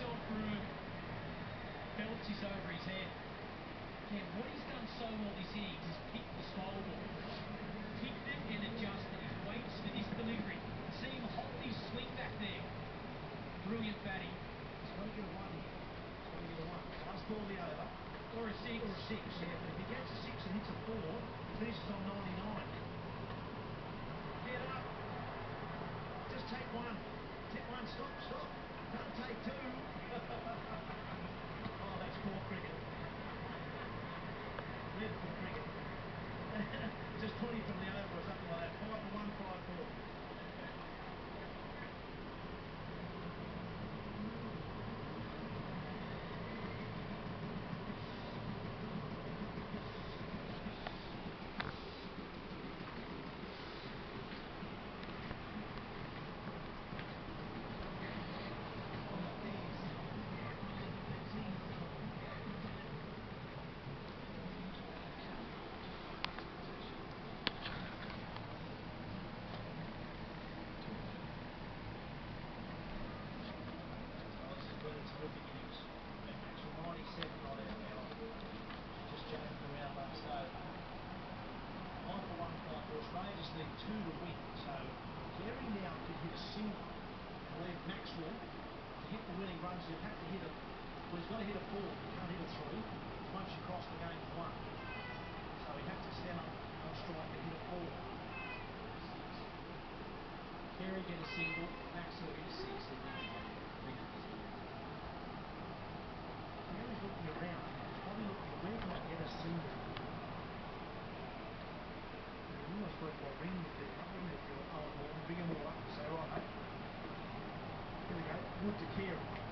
himself through, bounces over his head. Again, what he's done so well this innings is pick the style ball, picked it and adjusted it, waits for his delivery. See him hold his swing back there. Brilliant batting. He's to get a one here. He's to get a one. Must all be over. Or a six. Or a six, yeah. Runs he'll have to hit a well he's got to hit a four. He can't hit a three. Once you cross the game's one. So he has to stand up on strike and hit a four. Carey get a single. Maxwell get a six. And then looking around. He's probably looking where can I get a single? You almost deal, wouldn't it? If Eoin Morgan, bring them all up and say, right, mate. Here we go. Wood to Carey.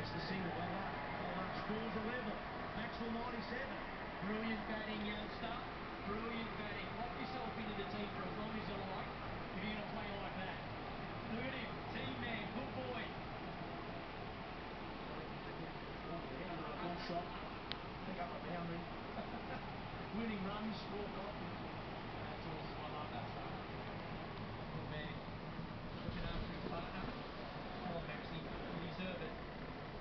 Gets the single. Well done. Well done. Scores a level. Maxwell 97. Brilliant batting, youngster. Brilliant batting. Lock yourself into the team for as long as you like if you're going to play like that. Look at him. Team man. Good boy. Little shot. Pick up a boundary. Winning runs, walk off. That's awesome. I love that stuff. Good man. Looking after his partner. Oh, Maxie. You deserve it.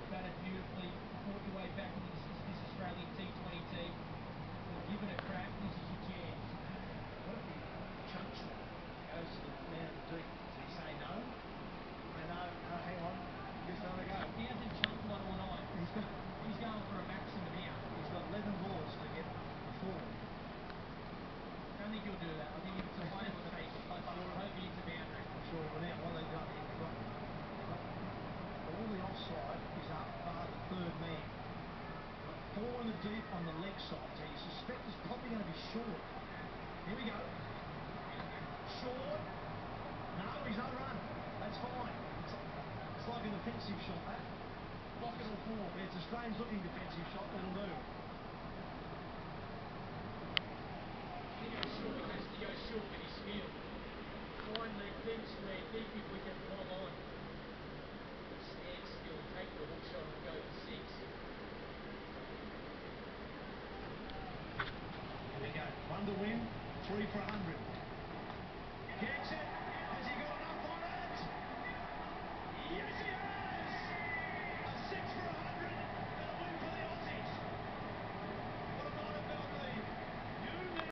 Batted beautifully. Fought your way back into this, this Australian T20 team. Give it a crack. This is your chance. What if he chunks one? Goes to the man deep. Does he say no? Say no, no, hang on. Gives another go. He hasn't chunked one all night. He's got, He's going for a maximum here. he's got 11 balls to get a four. I don't think he'll do that. I think if it's a one, he'll take it. I hope he hits a boundary. I'm sure well, now what they've done here, they've got, they've got all the offside is up bar the third man. Got four in the deep on the leg side, so you suspect it's probably going to be short. Here we go. Short. No, he's no run. That's fine. It's, it's like a defensive shot, that. Pocket or four. Yeah, it's a strange looking defensive shot, but it'll do. on the win, three for 100. Gets it.